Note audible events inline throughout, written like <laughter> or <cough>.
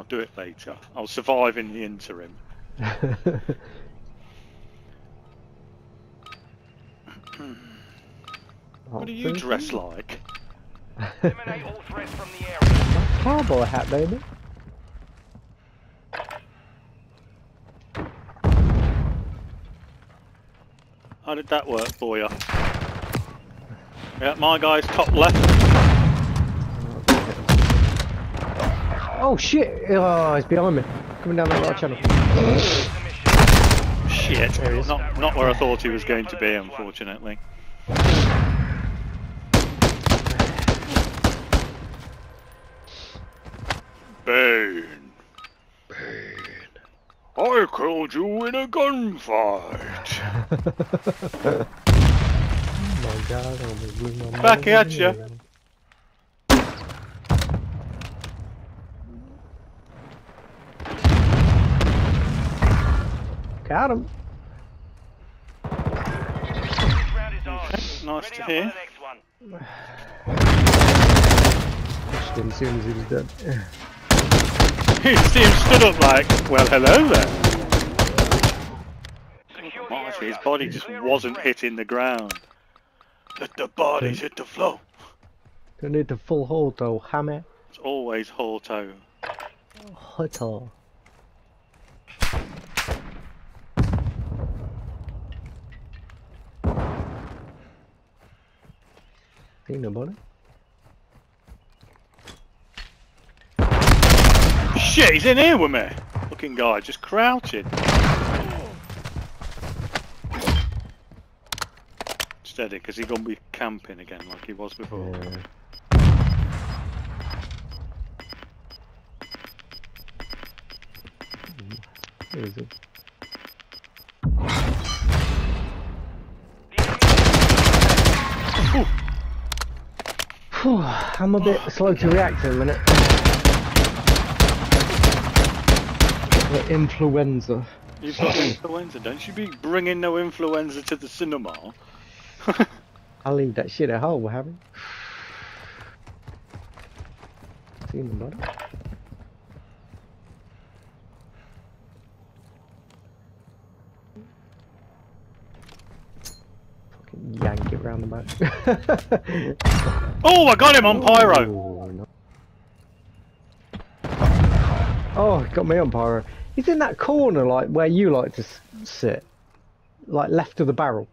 I'll do it later. I'll survive in the interim. <laughs> What do you oh, dress like? <laughs> Eliminate all threats from the area. Cowboy hat, baby. How did that work for you? Yeah, my guy's top left. Oh shit! Uh, oh, he's behind me. Coming down the right channel. Shit. There he is. Not, not where I thought he was going to be, unfortunately. Bane. Bane. I killed you in a gunfight. <laughs> Oh my god, I'm a blue man. Back at ya. Got him. This round is ours. Nice to hear. next one. Pushed him as he was dead. <laughs> see him stood up like, well, hello there. His body just wasn't hitting the ground. Let the bodies hit the floor. Don't need the full hold though, hammer. It's always Horto. Hotel. Ain't nobody. Shit, he's in here with me. Looking guy, just crouching. Steady, because he's gonna be camping again like he was before. Yeah. Where is it? I'm a bit slow to react in a minute. The influenza. You've got influenza, don't you be bringing no influenza to the cinema? <laughs> I'll leave that shit at home, Harry. Seen them, buddy. Fucking yank it round the back. <laughs> Oh, I got him on pyro! No. Oh, got me on pyro. He's in that corner, like where you like to sit, like left of the barrel.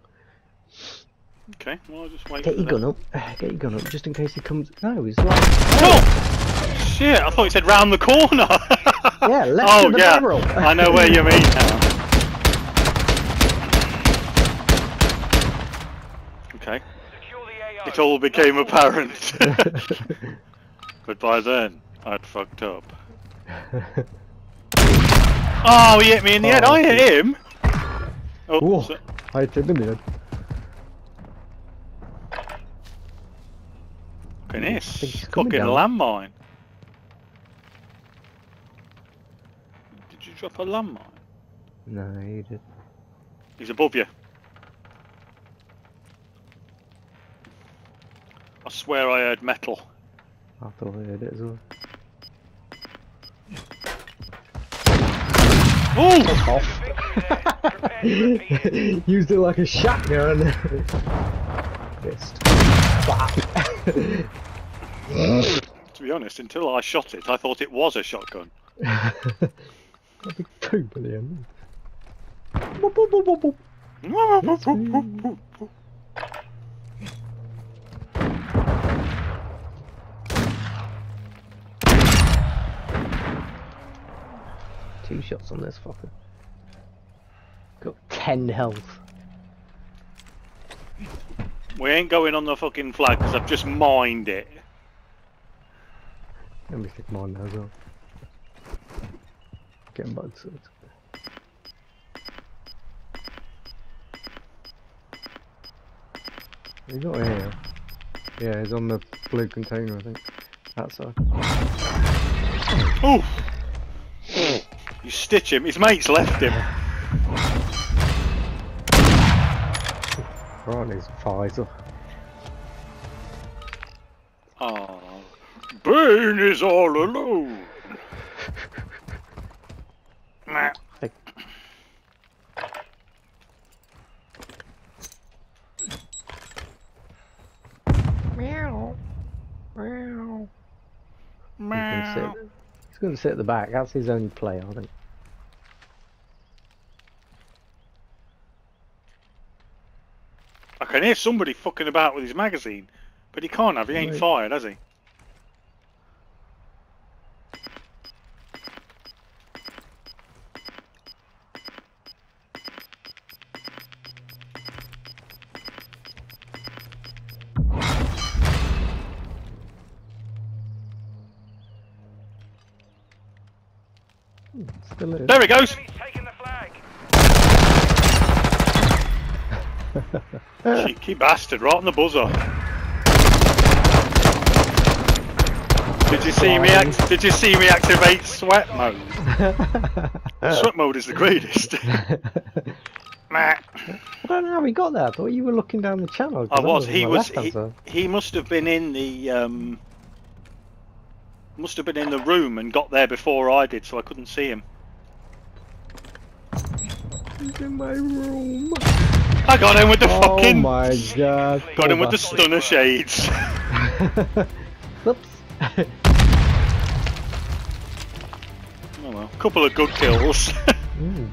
Okay, well I'll just wait Get your gun up. <sighs> Get your gun up, just in case he comes. No, he's like. Oh! Shit, I thought you said round the corner! <laughs> Yeah, left oh, of the yeah. barrel. I know where you mean now. <laughs> Okay, Secure the AO. It all became apparent. <laughs> but by then, I'd fucked up. <laughs> Oh, he hit me in the head. Oh, I hit him. Oh, Whoa. so- I hit him in the head. fucking I this. think he's coming Fucking down. landmine. Did you drop a landmine? No, he didn't. He's above you. I swear I heard metal. I thought I heard it as well. Oh! Victory there. Prepare to repeat it. Used it like a shotgun. Fist. <laughs> To be honest, until I shot it, I thought it was a shotgun. <laughs> That'd be billion. Shots on this fucker. Got ten health. We ain't going on the fucking flag because I've just mined it. Let me stick mine now as well. Getting bugs. so it's- He's not here. Yeah, he's on the blue container, I think. That side. Ooh! You stitch him, his mates left him. Right on his visor. Oh. Bane is all alone. Meh. Like- Meow. Meow. He's gonna, sit, he's gonna sit at the back. That's his only play, I think. I can hear somebody fucking about with his magazine, but he can't have. He ain't fired, has he? Still is. There he goes. Enemy's taking the flag. <laughs> Cheeky bastard, right on the buzzer. Did you see me? Act- did you see me activate sweat mode? <laughs> Sweat mode is the greatest. <laughs> Meh. I don't know how he got there. I thought you were looking down the channel. I was. on He was. He, he must have been in the. Um, must have been in the room and got there before I did, so I couldn't see him. He's in my room. I got him with the Oh fucking. Oh my god. Got him with the Poor stunner shades. bastard. <laughs> Oops. <laughs> oh well, couple of good kills. <laughs> Mm.